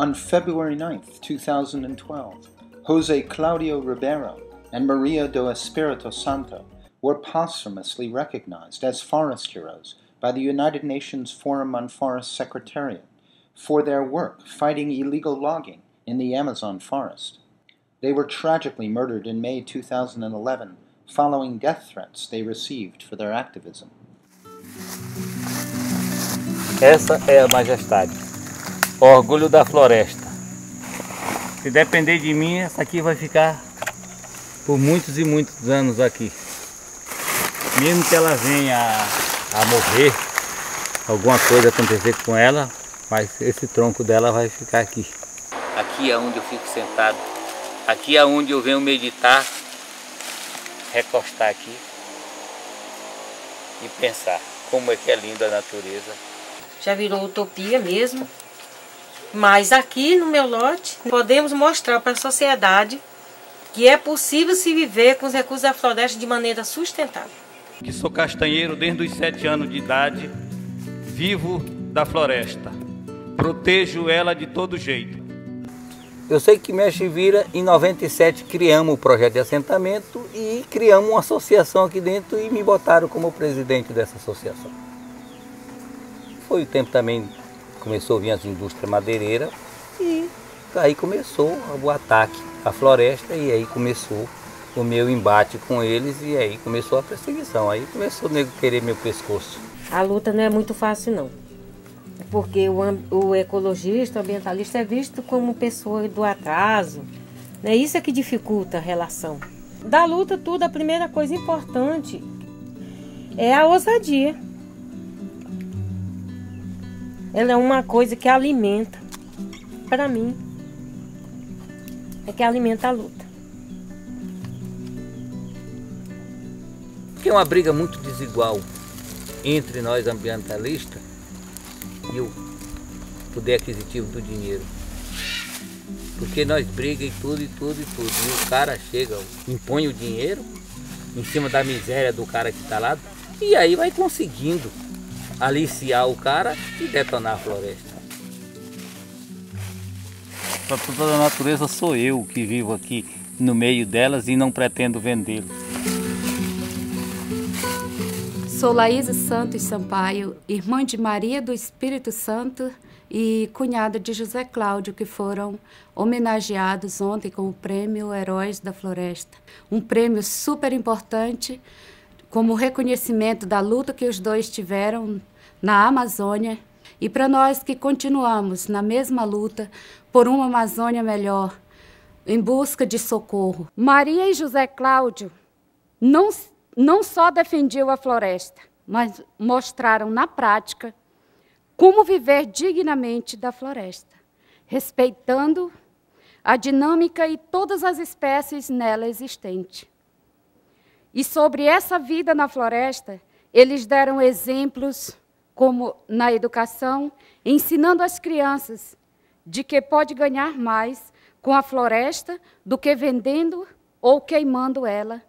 On February 9, 2012, Jose Claudio Ribeiro and Maria do Espírito Santo were posthumously recognized as forest heroes by the United Nations Forum on Forest Secretariat for their work fighting illegal logging in the Amazon forest. They were tragically murdered in May 2011 following death threats they received for their activism. Essa é a majestade, orgulho da floresta. Se depender de mim, essa aqui vai ficar por muitos e muitos anos aqui. Mesmo que ela venha a, a morrer, alguma coisa acontecer com ela, mas esse tronco dela vai ficar aqui. Aqui é onde eu fico sentado, aqui é onde eu venho meditar, recostar aqui e pensar como é que é linda a natureza. Já virou utopia mesmo, mas aqui no meu lote podemos mostrar para a sociedade que é possível se viver com os recursos da floresta de maneira sustentável. Que sou castanheiro desde os sete anos de idade, vivo da floresta, protejo ela de todo jeito. Eu sei que Mexe Vira, em 97, criamos o projeto de assentamento e criamos uma associação aqui dentro e me botaram como presidente dessa associação. Foi o tempo também, começou a vir as indústrias madeireiras e aí começou o ataque à floresta e aí começou o meu embate com eles e aí começou a perseguição. Aí começou o nego querer meu pescoço. A luta não é muito fácil não porque o, o ecologista, o ambientalista é visto como pessoa do atraso. Né? Isso é que dificulta a relação. Da luta, tudo, a primeira coisa importante é a ousadia. Ela é uma coisa que alimenta, para mim, é que alimenta a luta. Porque é uma briga muito desigual entre nós ambientalistas e o poder aquisitivo do dinheiro. Porque nós brigamos em tudo e tudo e tudo. E o cara chega, impõe o dinheiro em cima da miséria do cara que está lá e aí vai conseguindo aliciar o cara e detonar a floresta. Para toda a natureza sou eu que vivo aqui no meio delas e não pretendo vendê-los. Sou Laísa Santos Sampaio, irmã de Maria do Espírito Santo e cunhada de José Cláudio, que foram homenageados ontem com o Prêmio Heróis da Floresta. Um prêmio super importante como reconhecimento da luta que os dois tiveram na Amazônia e para nós que continuamos na mesma luta por uma Amazônia melhor, em busca de socorro. Maria e José Cláudio não não só defendiam a floresta, mas mostraram na prática como viver dignamente da floresta, respeitando a dinâmica e todas as espécies nela existentes. E sobre essa vida na floresta, eles deram exemplos como na educação, ensinando as crianças de que pode ganhar mais com a floresta do que vendendo ou queimando ela